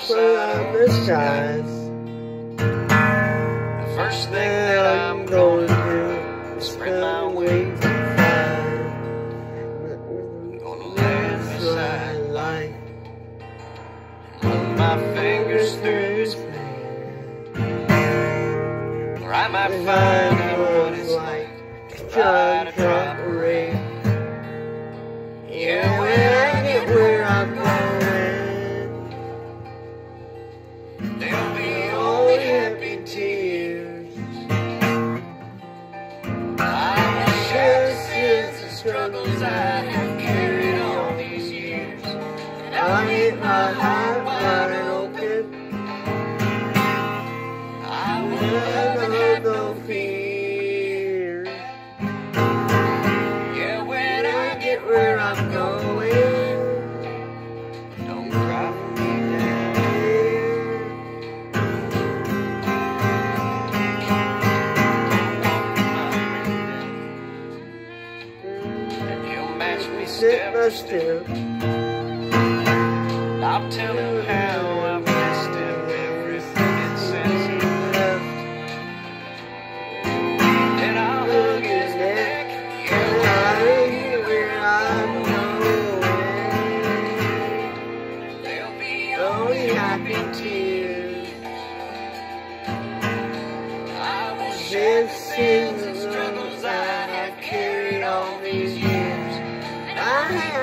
from the skies. The first thing that I'm going to do is spread my wings and fly. I'm gonna lay aside light. run my fingers through his hair. Or I might find out what it's like to try to drop I have carried all these years. I'll my heart wide open. I will You'll me Step by step. I'll tell him how I've missed him everything says he left. And I'll hug his neck. And get where I'm going. there'll be Only oh, happy tears. I will share Shed the sins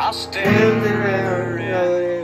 I'll stand there in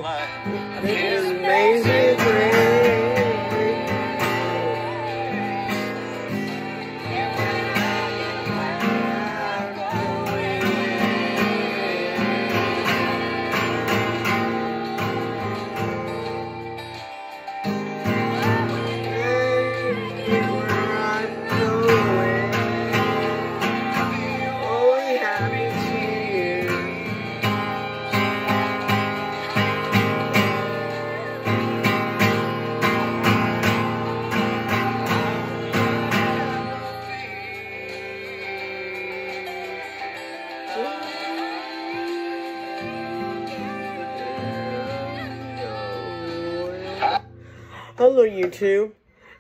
Hello YouTube.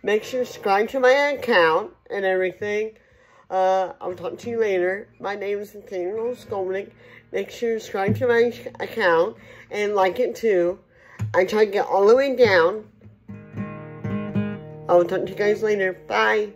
Make sure to subscribe to my account and everything. Uh, I'll talk to you later. My name is Nathaniel Skolnick. Make sure to subscribe to my account and like it too. I try to get all the way down. I'll talk to you guys later. Bye.